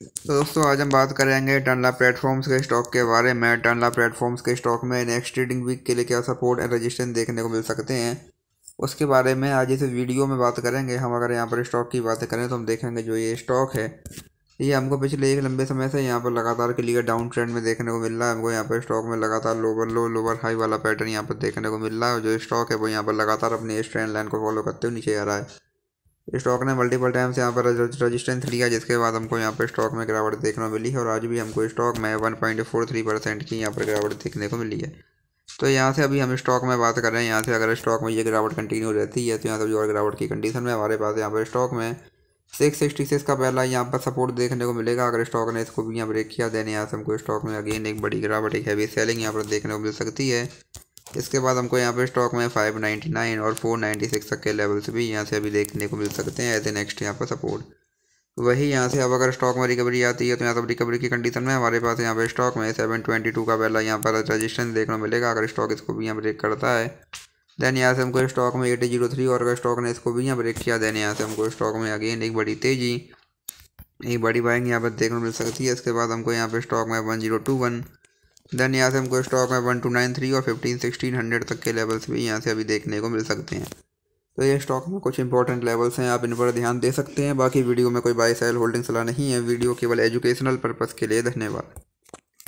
तो दोस्तों, आज हम बात करेंगे टनला प्लेटफॉर्म्स के स्टॉक के बारे में। टनला प्लेटफॉर्म्स के स्टॉक में नेक्स्ट ट्रेडिंग वीक के लिए क्या सपोर्ट एंड रजिस्ट्रेशन देखने को मिल सकते हैं, उसके बारे में आज इस वीडियो में बात करेंगे। हम अगर यहाँ पर स्टॉक की बात करें तो हम देखेंगे जो ये स्टॉक है, ये हमको पिछले एक लंबे समय से यहाँ पर लगातार के लिए डाउन ट्रेंड में देखने को मिल रहा है। हमको यहाँ पर स्टॉक में लगातार लोअर लो लोअर हाई वाला पैटर्न यहाँ पर देखने को मिल रहा है जो स्टॉक है वो यहाँ पर लगातार अपनी इस ट्रेंड लाइन को फॉलो करते हुए नीचे आ रहा है। स्टॉक ने मल्टीपल टाइम्स यहाँ पर रजिस्टेंस लिया, जिसके बाद हमको यहाँ पर स्टॉक में गिरावट देखने को मिली है और आज भी हमको स्टॉक में one point four three percent की यहाँ पर गिरावट देखने को मिली है। तो यहाँ से अभी हम स्टॉक में बात कर रहे हैं, यहाँ से अगर स्टॉक में ये गिरावट कंटिन्यू रहती है तो यहाँ से और गिरावट की कंडीशन में हमारे पास यहाँ पर स्टॉक में सिक्स सिक्सटी सिक्स का पहला यहाँ पर सपोर्ट देखने को मिलेगा। अगर स्टॉक ने इसको भी यहाँ ब्रेक किया देने यहाँ से हमको स्टॉक में अगेन एक बड़ी गिरावट, एक हैवी सेलिंग यहाँ पर देखने को मिल सकती है। इसके बाद हमको यहाँ पे स्टॉक में 599 और 496 तक के लेवल्स भी यहाँ से अभी देखने को मिल सकते हैं एज ए नेक्स्ट यहाँ पर सपोर्ट वही यहाँ से अब अगर स्टॉक में रिकवरी आती है तो यहाँ पर रिकवरी की कंडीशन में हमारे पास यहाँ पे स्टॉक में सेवन ट्वेंटी टू का पहला यहाँ पर रजिस्ट्रेशन देखने को मिलेगा, अगर स्टॉक इसको भी यहाँ ब्रेक करता है। देन यहाँ से हमको स्टॉक में एट ज़ीरो थ्री और अगर स्टॉक ने इसको भी यहाँ ब्रेक किया देन यहाँ से हमको स्टॉक में अगेन एक बड़ी तेज़ी, एक बड़ी बाइंग यहाँ पर देखने को मिल सकती है। इसके बाद हमको यहाँ पर स्टॉक में one zero two one then यहाँ से हमको स्टॉक में वन टू नाइन थ्री और फिफ्टीन सिक्सटीन हंड्रेड तक के लेवल्स भी यहाँ से अभी देखने को मिल सकते हैं। तो ये स्टॉक में कुछ इंपॉर्टेंट लेवल्स हैं, आप इन पर ध्यान दे सकते हैं। बाकी वीडियो में कोई बाई सेल होल्डिंग सलाह नहीं है। वीडियो केवल एजुकेशनल पर्पज़ के लिए धन्यवाद।